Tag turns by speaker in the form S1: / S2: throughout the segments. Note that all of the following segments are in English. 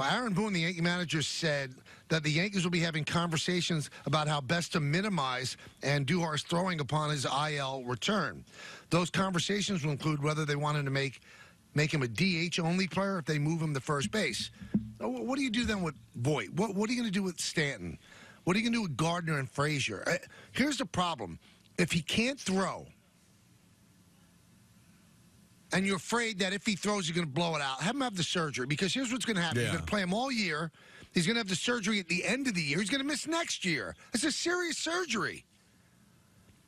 S1: Well, Aaron Boone, the Yankee manager, said that the Yankees will be having conversations about how best to minimize Andujar's throwing upon his IL return. Those conversations will include whether they wanted to make make him a DH only player if they move him to first base. What do you do then with Voit? What, what are you going to do with Stanton? What are you going to do with Gardner and Frazier? Uh, Here's the problem: if he can't throw, and you're afraid that if he throws, you're going to blow it out. Have him have the surgery because here's what's going to happen:
S2: Yeah.
S1: you're going to play him all year. He's going to have the surgery at the end of the year. He's going to miss next year. It's a serious surgery.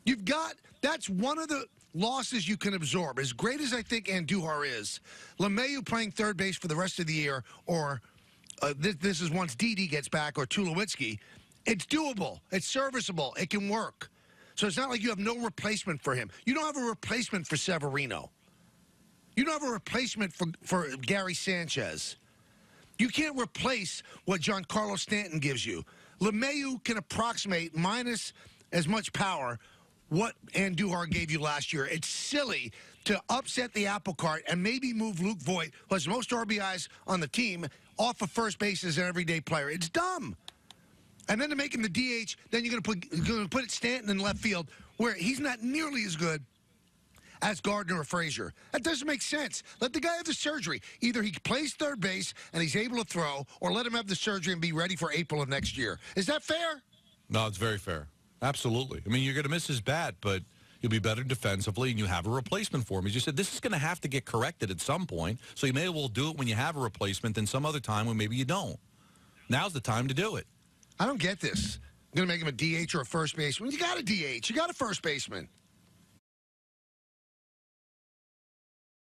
S1: You've got that's one of the losses you can absorb. As great as I think Andujar is, LeMahieu playing third base for the rest of the year, or uh, this, this is once Didi gets back, or Tulowitzki. It's doable. It's serviceable. It can work. So it's not like you have no replacement for him. You don't have a replacement for Severino. You don't have a replacement for, for Gary Sanchez. You can't replace what Giancarlo Stanton gives you. LeMahieu can approximate minus as much power what Andujar gave you last year. It's silly to upset the apple cart and maybe move Luke Voit, who has most RBIs on the team, off of first base as an everyday player. It's dumb. And then to make him the DH, then you're going to put put Stanton in left field, where he's not nearly as good as Gardner or Frazier. That doesn't make sense. Let the guy have the surgery. Either he plays third base and he's able to throw, or let him have the surgery and be ready for April of next year. Is that fair?
S2: No, it's very fair. Absolutely. I mean, you're going to miss his bat, but you'll be better defensively, and you have a replacement for him. As you said, this is going to have to get corrected at some point, so you may as well do it when you have a replacement than some other time when maybe you don't. Now's the time to do it.
S1: I don't get this. I'm going to make him a DH or a first baseman. You got a DH. You got a first baseman.